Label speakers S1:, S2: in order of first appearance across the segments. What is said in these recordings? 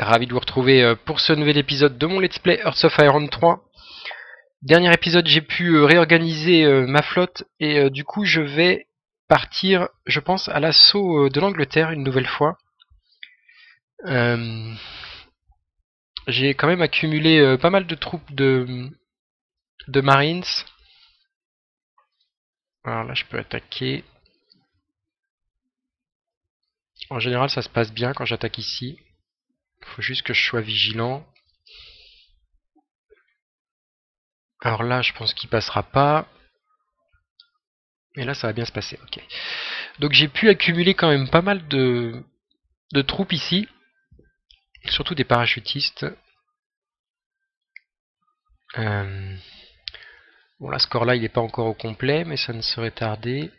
S1: Ravi de vous retrouver euh, pour ce nouvel épisode de mon Let's Play Hearts of Iron 3. Dernier épisode, j'ai pu euh, réorganiser euh, ma flotte et du coup je vais partir, je pense, à l'assaut de l'Angleterre une nouvelle fois. j'ai quand même accumulé pas mal de troupes de, de Marines. Alors là je peux attaquer. En général ça se passe bien quand j'attaque ici. Faut juste que je sois vigilant. Alors là, je pense qu'il passera pas. Et là, ça va bien se passer. Donc j'ai pu accumuler quand même pas mal de, de troupes ici. Surtout des parachutistes. Euh, bon, là, ce corps-là, il n'est pas encore au complet, mais ça ne serait tardé.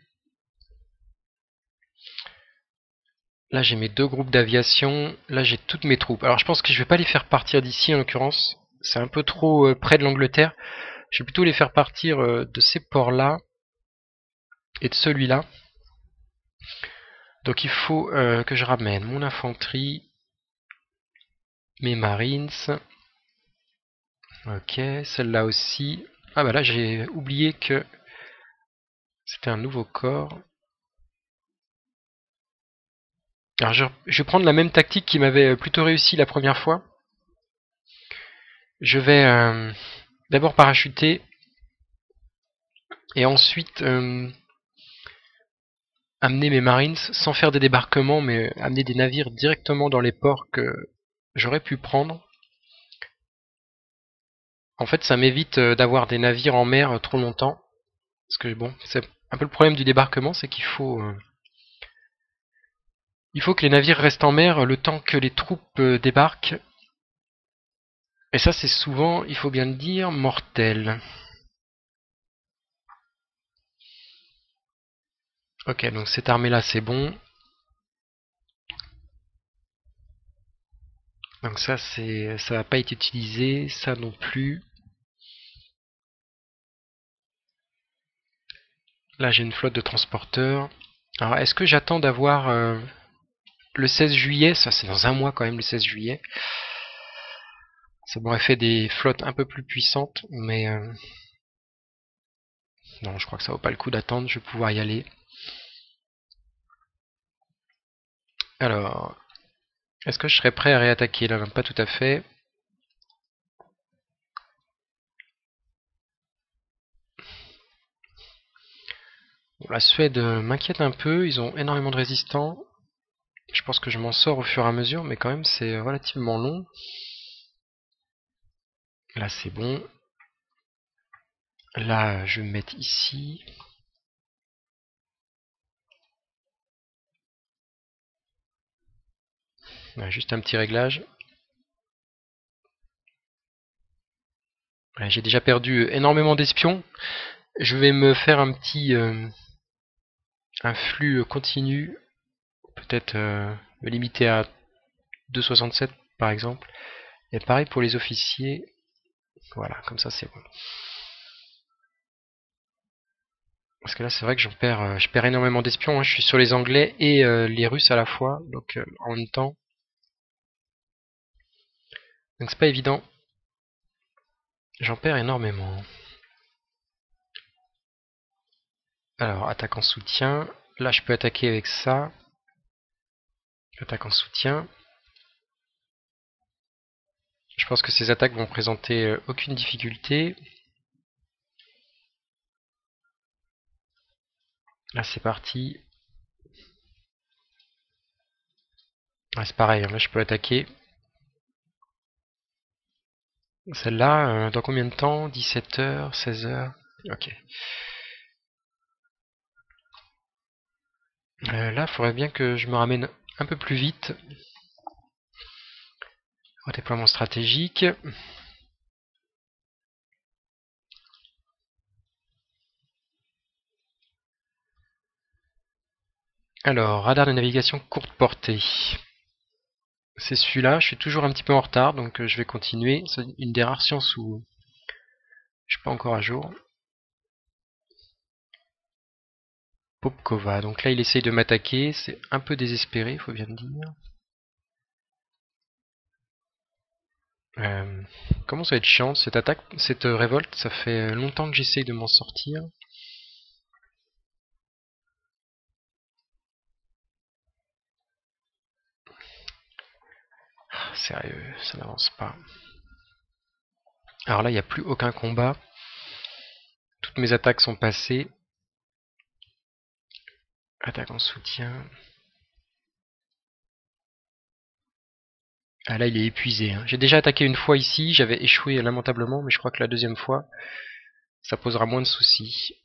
S1: Là, j'ai mes deux groupes d'aviation. Là, j'ai toutes mes troupes. Alors, je pense que je vais pas les faire partir d'ici, en l'occurrence. C'est un peu trop euh, près de l'Angleterre. Je vais plutôt les faire partir euh, de ces ports-là. Et de celui-là. Donc, il faut euh, que je ramène mon infanterie. Mes marines. Ok, celle-là aussi. Ah bah là, j'ai oublié que c'était un nouveau corps. Alors je, vais prendre la même tactique qui m'avait euh, plutôt réussi la première fois. Je vais euh, d'abord parachuter et ensuite euh, amener mes marines sans faire des débarquements mais amener des navires directement dans les ports que j'aurais pu prendre. En fait ça m'évite d'avoir des navires en mer trop longtemps. Parce que bon, c'est un peu le problème du débarquement, c'est qu'il faut il faut que les navires restent en mer le temps que les troupes euh, débarquent. Et ça, c'est souvent, il faut bien le dire, mortel. Ok, donc cette armée-là, c'est bon. Donc ça, c'est, ça n'a pas été utilisé, ça non plus. Là, j'ai une flotte de transporteurs. Alors, est-ce que j'attends d'avoir euh, le 16 juillet, ça c'est dans un mois quand même le 16 juillet. Ça m'aurait fait des flottes un peu plus puissantes, mais euh, non, je crois que ça vaut pas le coup d'attendre, je vais pouvoir y aller. Alors, est-ce que je serais prêt à réattaquer? Là Pas tout à fait. la Suède m'inquiète un peu, ils ont énormément de résistants. Je pense que je m'en sors au fur et à mesure, mais quand même c'est relativement long. Là c'est bon. Là je vais me mettre ici. juste un petit réglage. J'ai déjà perdu énormément d'espions. Je vais me faire un petit euh, un flux continu peut-être euh, me limiter à 2,67 par exemple. Et pareil pour les officiers. Voilà, comme ça c'est bon. Parce que là c'est vrai que j'en perds, euh, je perds énormément d'espions. Hein. Je suis sur les Anglais et euh, les Russes à la fois, donc en même temps. Donc c'est pas évident. J'en perds énormément. Alors, attaque en soutien. Là, je peux attaquer avec ça. Attaque en soutien. Je pense que ces attaques vont présenter euh, aucune difficulté. Là c'est parti. Ah, c'est pareil, hein, là je peux attaquer. Celle-là, euh, dans combien de temps? 17h, 16h Ok. Euh, là, il faudrait bien que je me ramène un peu plus vite. Redéploiement stratégique. Alors, radar de navigation courte portée. C'est celui-là, je suis toujours un petit peu en retard, donc euh, je vais continuer. C'est une des rares sciences où je suis pas encore à jour. Popkova. Donc là, il essaye de m'attaquer. C'est un peu désespéré, il faut bien le dire. Euh, comment ça va être chiant cette attaque, cette révolte, ça fait longtemps que j'essaye de m'en sortir. Ah, sérieux, ça n'avance pas. Alors là, il n'y a plus aucun combat. Toutes mes attaques sont passées. Attaque en soutien. Ah là, il est épuisé. Hein. J'ai déjà attaqué une fois ici, j'avais échoué lamentablement, mais je crois que la deuxième fois, ça posera moins de soucis.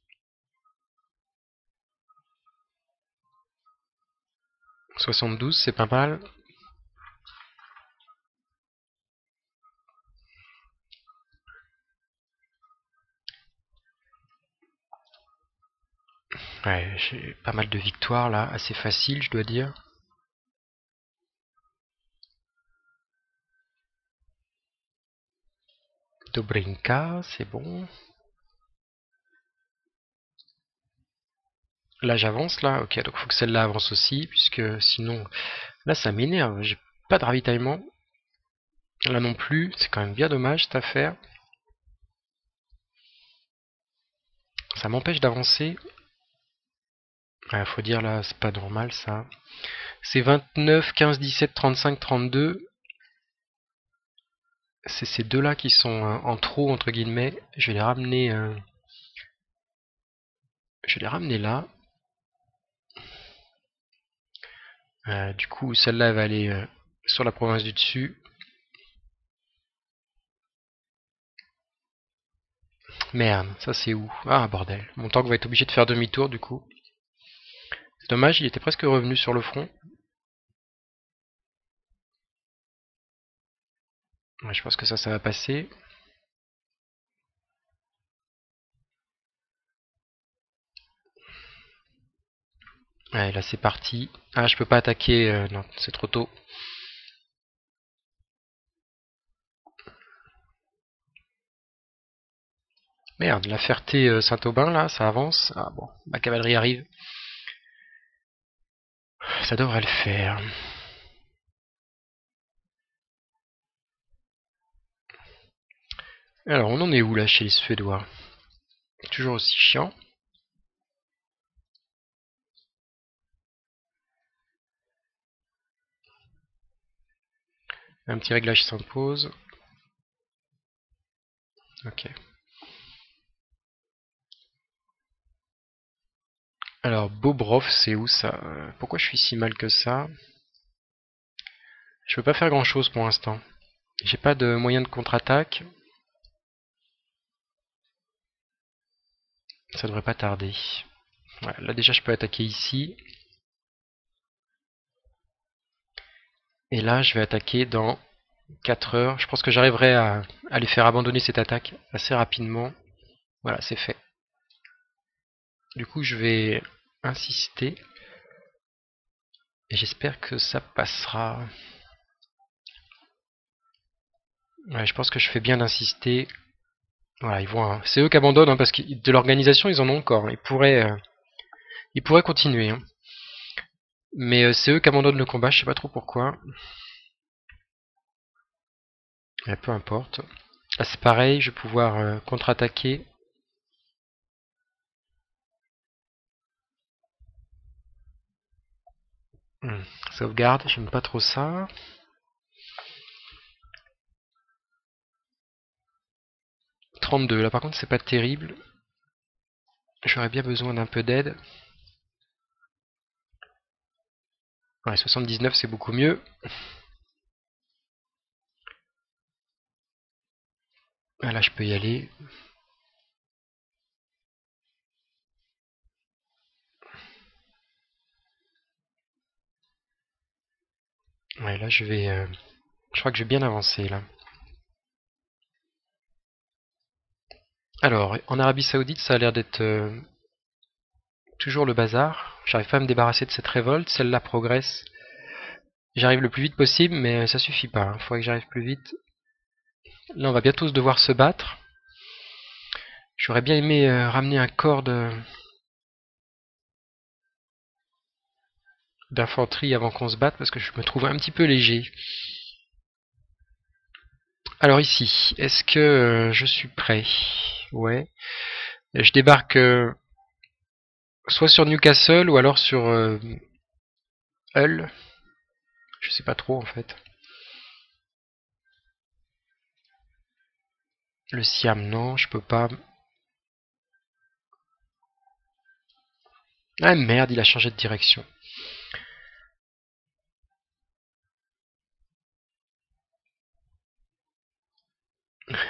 S1: « 72, c'est pas mal. J'ai pas mal de victoires là, assez facile je dois dire. Dobrinka, c'est bon. Là j'avance là, ok, donc faut que celle-là avance aussi, puisque sinon, là ça m'énerve, j'ai pas de ravitaillement. Là non plus, c'est quand même bien dommage cette affaire. Ça m'empêche d'avancer. Il faut dire là, c'est pas normal ça. C'est 29, 15, 17, 35, 32. C'est ces deux-là qui sont euh, en trop, entre guillemets. Je vais les ramener... Euh, je les ramener là. Euh, du coup, celle-là va aller sur la province du dessus. Merde, ça c'est où? Ah bordel, mon tank va être obligé de faire demi-tour du coup. Dommage, il était presque revenu sur le front. je pense que ça, ça va passer. Là c'est parti. Ah, je peux pas attaquer, euh, non, c'est trop tôt. Merde, la Ferté-Saint-Aubin, là, ça avance. Ah bon, ma cavalerie arrive. Ça devrait le faire. Alors, on en est où là chez les Suédois? Toujours aussi chiant. Un petit réglage s'impose. Ok. Bobrov, c'est où ça Pourquoi je suis si mal que ça? Je peux pas faire grand chose pour l'instant. J'ai pas de moyen de contre-attaque. Ça devrait pas tarder. là déjà je peux attaquer ici. Et là je vais attaquer dans 4 heures. Je pense que j'arriverai à, à les faire abandonner cette attaque assez rapidement. Voilà, c'est fait. Du coup je vais insister. Et j'espère que ça passera. je pense que je fais bien d'insister. Voilà, ils vont. C'est eux qui abandonnent hein, parce que de l'organisation ils en ont encore. Ils pourraient, euh, ils pourraient continuer. Hein. Mais euh, c'est eux qui abandonnent le combat. Je sais pas trop pourquoi. Peu importe. Là c'est pareil. Je vais pouvoir euh, contre-attaquer. Hmm, sauvegarde, j'aime pas trop ça. 32, là par contre c'est pas terrible. J'aurais bien besoin d'un peu d'aide. Ouais, 79 c'est beaucoup mieux. Ah, là je peux y aller. Là je vais... Euh, je crois que je vais bien avancer là. Alors, en Arabie Saoudite, ça a l'air d'être euh, toujours le bazar. J'arrive pas à me débarrasser de cette révolte. Celle-là progresse. J'arrive le plus vite possible, mais ça suffit pas. Il hein. faudrait que j'arrive plus vite. Là, on va bientôt devoir se battre. J'aurais bien aimé euh, ramener un corps de... d'infanterie avant qu'on se batte parce que je me trouve un petit peu léger. Alors ici, est-ce que euh, je suis prêt? Ouais. Je débarque euh, soit sur Newcastle ou alors sur euh, Hull. Je sais pas trop en fait. Le Siam, non, je peux pas. Ah merde, il a changé de direction.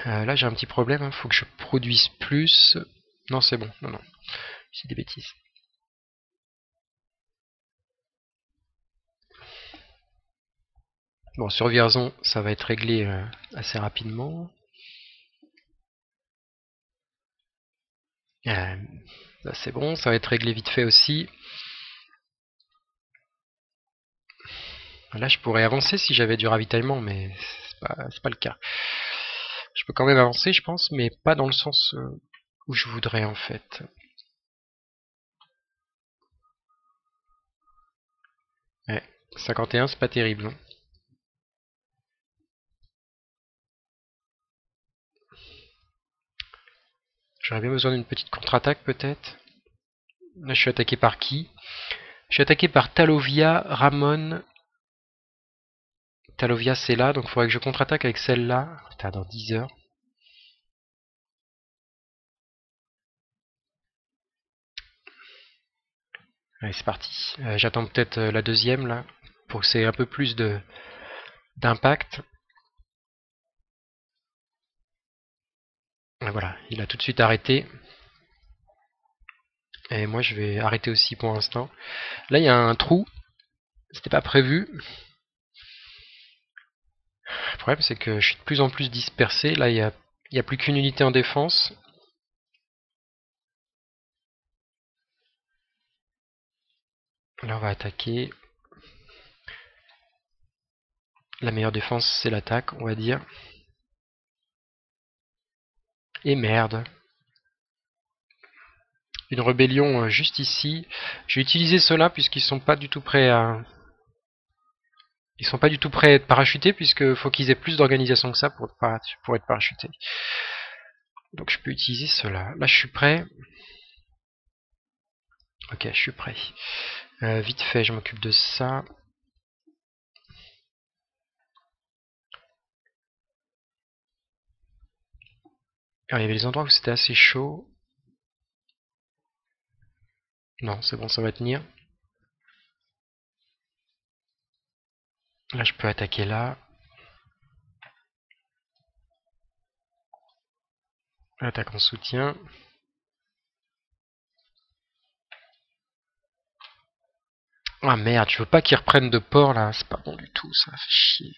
S1: Euh, là j'ai un petit problème, hein. faut que je produise plus. Non c'est bon, non non, c'est des bêtises. Bon, sur Vierzon, ça va être réglé euh, assez rapidement. Euh, c'est bon, ça va être réglé vite fait aussi. Là, je pourrais avancer si j'avais du ravitaillement, mais c'est pas le cas. Je peux quand même avancer, je pense, mais pas dans le sens euh, où je voudrais, en fait. Ouais, 51, c'est pas terrible. Hein. J'aurais bien besoin d'une petite contre-attaque, peut-être. Là, je suis attaqué par qui? Je suis attaqué par Talovia, Ramon, Talovia c'est là, donc il faudrait que je contre-attaque avec celle-là. Putain, dans 10 heures. Allez, c'est parti. Euh, j'attends peut-être euh, la deuxième là, pour que c'est un peu plus de d'impact. Voilà, il a tout de suite arrêté. Et moi je vais arrêter aussi pour l'instant. Là il y a un trou. C'était pas prévu. Le problème, c'est que je suis de plus en plus dispersé. Là, il n'y a, a plus qu'une unité en défense. Là, on va attaquer. La meilleure défense, c'est l'attaque, on va dire. Et merde. Une rébellion euh, juste ici. Je vais utiliser cela puisqu'ils sont pas du tout prêts à, ils sont pas du tout prêts à être parachutés puisque faut qu'ils aient plus d'organisation que ça pour, être parachutés. Donc je peux utiliser cela. Là je suis prêt. Ok, je suis prêt. Euh, vite fait, je m'occupe de ça. Alors, il y avait des endroits où c'était assez chaud. Non, c'est bon, ça va tenir. Là, je peux attaquer là. Attaque en soutien. Ah merde, je veux pas qu'ils reprennent de port là, c'est pas bon du tout, ça fait chier.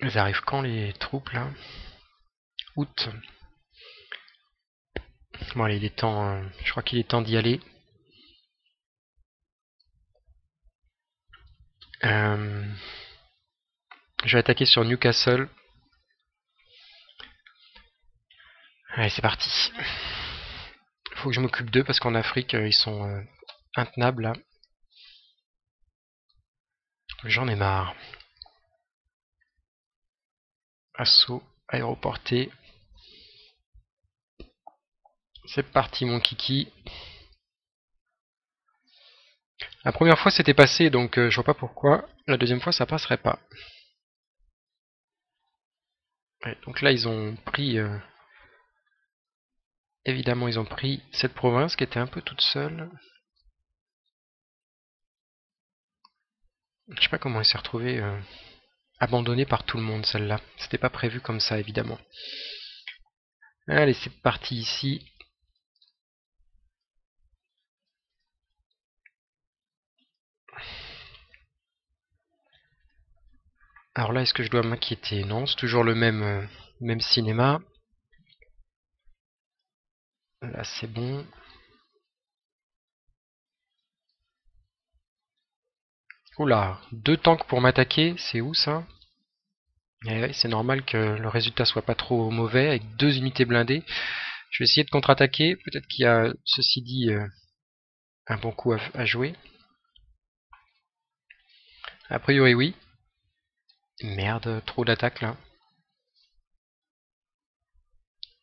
S1: Ils arrivent quand les troupes là? Août. Bon allez, il est temps, euh, je crois qu'il est temps d'y aller. Euh, je vais attaquer sur Newcastle. Allez, c'est parti. Faut que je m'occupe d'eux parce qu'en Afrique, euh, ils sont intenables là. J'en ai marre. Assaut aéroporté. C'est parti mon kiki. La première fois c'était passé donc euh, je vois pas pourquoi. La deuxième fois ça passerait pas. donc là ils ont pris... Euh, évidemment ils ont pris cette province qui était un peu toute seule. Je sais pas comment elle s'est retrouvée euh, abandonnée par tout le monde celle-là. C'était pas prévu comme ça évidemment. Allez c'est parti ici. Alors là, est-ce que je dois m'inquiéter? Non, c'est toujours le même, euh, même cinéma. Là, c'est bon. Oula, deux tanks pour m'attaquer, c'est où ça? Eh C'est normal que le résultat soit pas trop mauvais, avec deux unités blindées. Je vais essayer de contre-attaquer, peut-être qu'il y a, ceci dit, euh, un bon coup à jouer. A priori, oui. Merde, trop d'attaques là.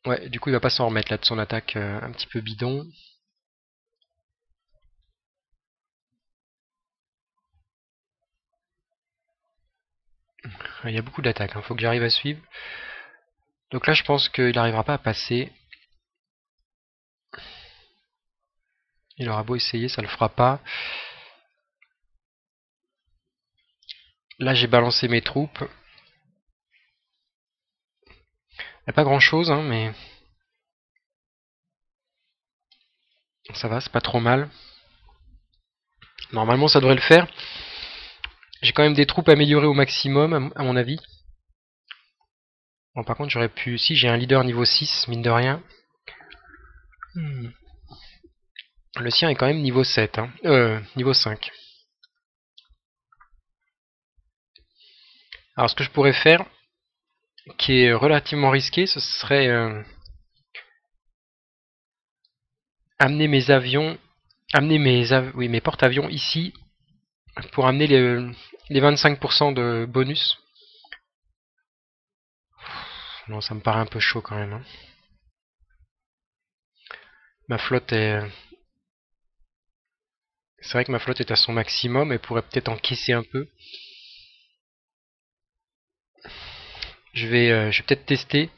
S1: Ouais, du coup, il va pas s'en remettre là de son attaque euh, un petit peu bidon. Il y a beaucoup d'attaques, il hein. faut que j'arrive à suivre. Donc là, je pense qu'il n'arrivera pas à passer. Il aura beau essayer, ça le fera pas. Là, j'ai balancé mes troupes. Il a pas grand chose, hein, mais... Ça va, c'est pas trop mal. Normalement, ça devrait le faire. J'ai quand même des troupes améliorées au maximum, à mon avis. Bon, par contre, j'aurais pu... Si, j'ai un leader niveau 6, mine de rien. Hmm. Le sien est quand même niveau 7, hein. Euh, niveau 5. Alors, ce que je pourrais faire, qui est relativement risqué, ce serait... Euh, amener mes avions... Amener mes, porte-avions ici pour amener les, les 25% de bonus. Non, ça me paraît un peu chaud quand même. Hein. Ma flotte est... C'est vrai que ma flotte est à son maximum, elle pourrait peut-être encaisser un peu. Je vais, euh, je vais peut-être tester.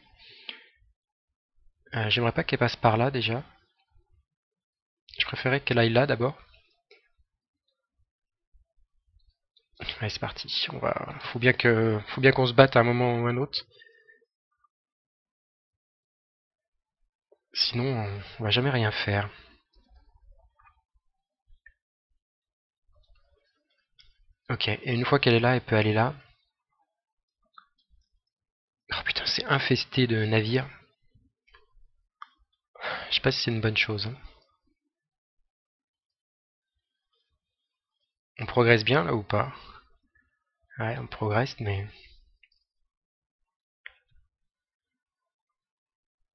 S1: Euh, j'aimerais pas qu'elle passe par là déjà. Je préférais qu'elle aille là d'abord. Allez, c'est parti. On va, faut bien faut bien qu'on se batte à un moment ou un autre. Sinon, on va jamais rien faire. Ok, et une fois qu'elle est là, elle peut aller là. Oh putain, c'est infesté de navires. Je sais pas si c'est une bonne chose. Hein. On progresse bien là ou pas? Ouais, on progresse, mais...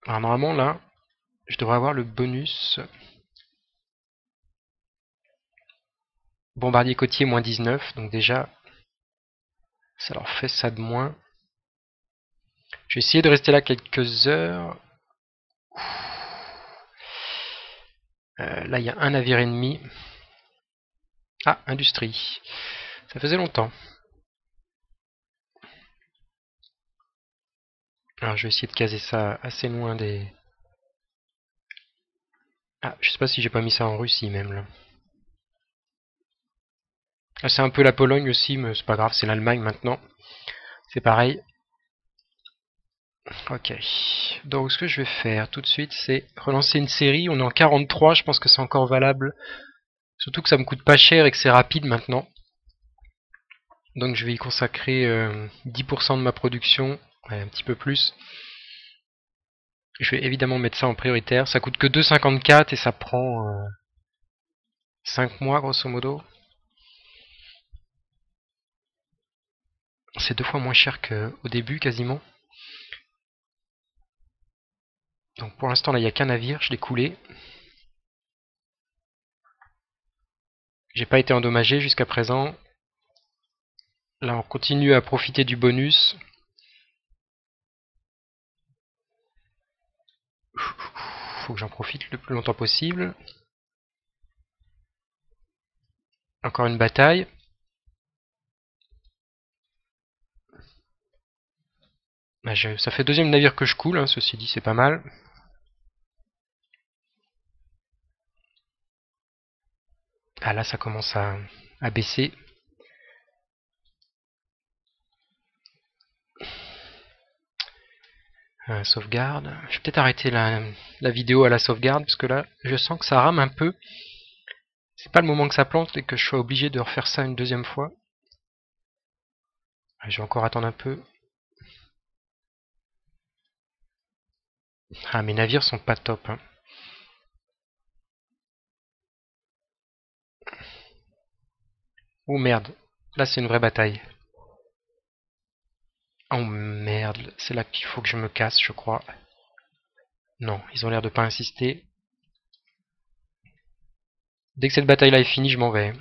S1: Alors normalement là, je devrais avoir le bonus... Bombardier côtier moins 19, donc déjà, ça leur fait ça de moins. Je vais essayer de rester là quelques heures. Euh, là, il y a un navire ennemi. Ah, industrie. Ça faisait longtemps. Alors je vais essayer de caser ça assez loin des... Ah, je sais pas si j'ai pas mis ça en Russie même là. Ah, c'est un peu la Pologne aussi, mais c'est pas grave, c'est l'Allemagne maintenant. C'est pareil. Ok. Donc ce que je vais faire tout de suite, c'est relancer une série. On est en 43, je pense que c'est encore valable. Surtout que ça me coûte pas cher et que c'est rapide maintenant. Donc je vais y consacrer 10% euh, de ma production un petit peu plus. Je vais évidemment mettre ça en prioritaire. Ça coûte que 2,54 et ça prend 5 euh, mois grosso modo. C'est deux fois moins cher qu'au début quasiment. Donc pour l'instant là il n'y a qu'un navire, je l'ai coulé. J'ai pas été endommagé jusqu'à présent. Là on continue à profiter du bonus. faut que j'en profite le plus longtemps possible. Encore une bataille. Bah, ça fait deuxième navire que je coule, hein, ceci dit, c'est pas mal. Ah là, ça commence à baisser. Euh, sauvegarde. Je vais peut-être arrêter la, vidéo à la sauvegarde, parce que là, je sens que ça rame un peu. C'est pas le moment que ça plante et que je sois obligé de refaire ça une deuxième fois. Je vais encore attendre un peu. Ah, mes navires sont pas top. Hein. Oh merde, là c'est une vraie bataille. Oh merde, c'est là qu'il faut que je me casse, je crois. Non, ils ont l'air de pas insister. Dès que cette bataille-là est finie, je m'en vais.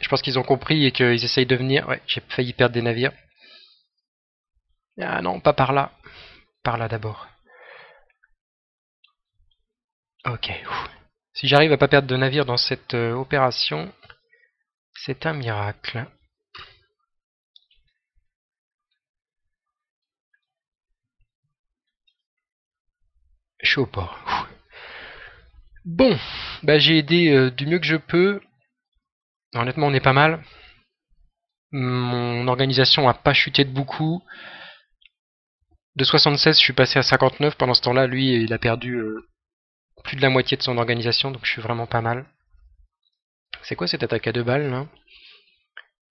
S1: Je pense qu'ils ont compris et qu'ils essayent de venir. Ouais, j'ai failli perdre des navires. Ah non, pas par là. Par là d'abord. Ok. Si j'arrive à pas perdre de navire dans cette euh, opération, c'est un miracle. Je suis au port. Bon, bah j'ai aidé euh, du mieux que je peux. Honnêtement, on est pas mal. Mon organisation a pas chuté de beaucoup. De 76, je suis passé à 59. Pendant ce temps-là, lui, il a perdu euh, plus de la moitié de son organisation, donc je suis vraiment pas mal. C'est quoi cette attaque à deux balles, là?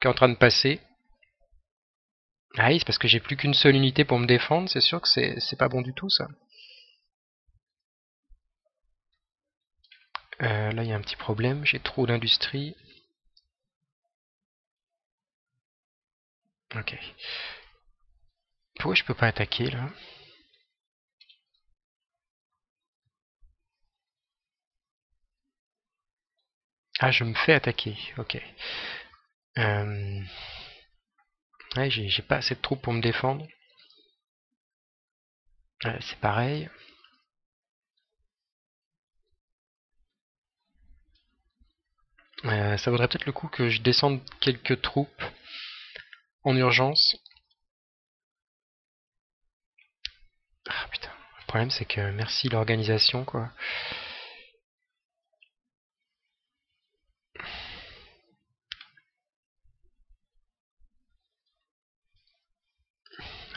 S1: Qui est en train de passer. Ah oui, c'est parce que j'ai plus qu'une seule unité pour me défendre, c'est sûr que c'est pas bon du tout, ça. Euh, là, il y a un petit problème, j'ai trop d'industrie. Ok. Pourquoi je peux pas attaquer, là? Ah, je me fais attaquer, ok. Euh... Ouais, j'ai pas assez de troupes pour me défendre. c'est pareil. Euh, ça vaudrait peut-être le coup que je descende quelques troupes en urgence. Ah putain, le problème c'est que merci l'organisation quoi.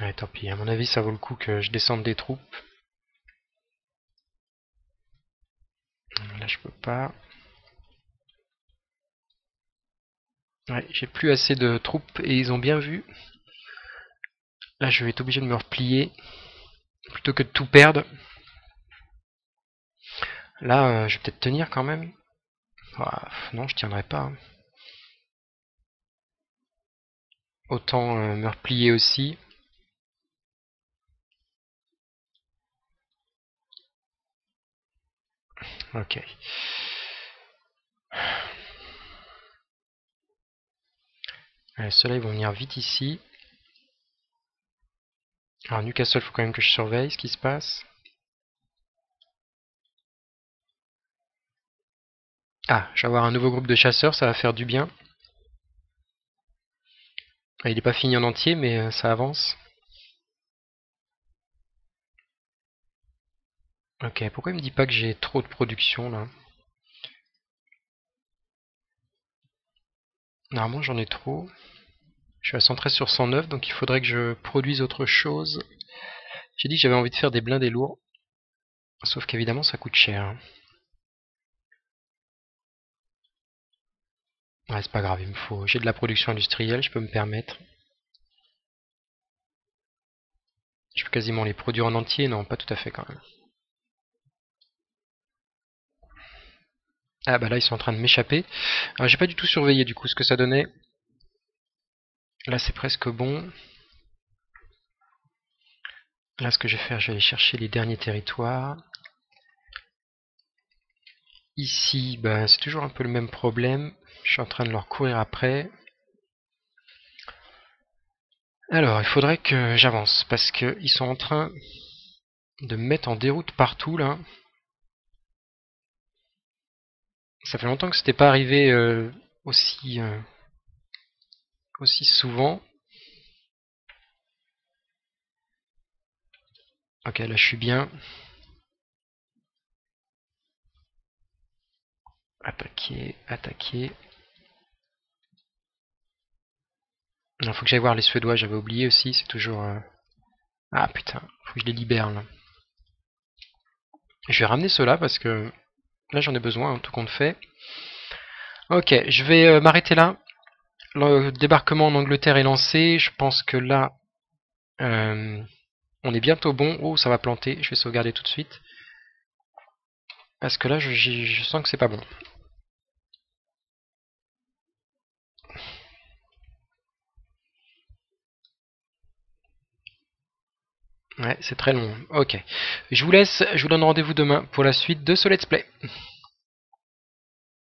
S1: Ouais, tant pis, à mon avis ça vaut le coup que je descende des troupes. Là je peux pas. Ouais, j'ai plus assez de troupes et ils ont bien vu. Là, je vais être obligé de me replier plutôt que de tout perdre. Là, euh, je vais peut-être tenir quand même. Ah, non, je tiendrai pas. Hein. Autant euh, me replier aussi. Ok. ceux-là, ils vont venir vite ici. Alors Newcastle, il faut quand même que je surveille ce qui se passe. Ah, je vais avoir un nouveau groupe de chasseurs, ça va faire du bien. Ah, il n'est pas fini en entier, mais euh, ça avance. Ok, pourquoi il me dit pas que j'ai trop de production là? Normalement j'en ai trop. Je suis à 113 sur 109, donc il faudrait que je produise autre chose. J'ai dit que j'avais envie de faire des blindés lourds. Sauf qu'évidemment ça coûte cher. Ouais, c'est pas grave, il me faut. J'ai de la production industrielle, je peux me permettre. Je peux quasiment les produire en entier, non, pas tout à fait quand même. Ah bah là ils sont en train de m'échapper. J'ai pas du tout surveillé du coup ce que ça donnait. Là c'est presque bon. Là ce que je vais faire, je vais aller chercher les derniers territoires. Ici, bah, c'est toujours un peu le même problème. Je suis en train de leur courir après. Alors, il faudrait que j'avance, parce qu'ils sont en train de me mettre en déroute partout, là. Ça fait longtemps que c'était pas arrivé euh, aussi euh, aussi souvent. Ok, là je suis bien. Attaquer, attaquer. Il faut que j'aille voir les Suédois, j'avais oublié aussi, c'est toujours... Euh, ah putain, faut que je les libère là. Je vais ramener ceux-là parce que Là, j'en ai besoin, en tout compte fait. Ok, je vais euh, m'arrêter là. Le débarquement en Angleterre est lancé. Je pense que là, euh, on est bientôt bon. Oh, ça va planter. Je vais sauvegarder tout de suite. Parce que là, je sens que c'est pas bon. Ouais, c'est très long. Ok. Je vous laisse, je vous donne rendez-vous demain pour la suite de ce let's play.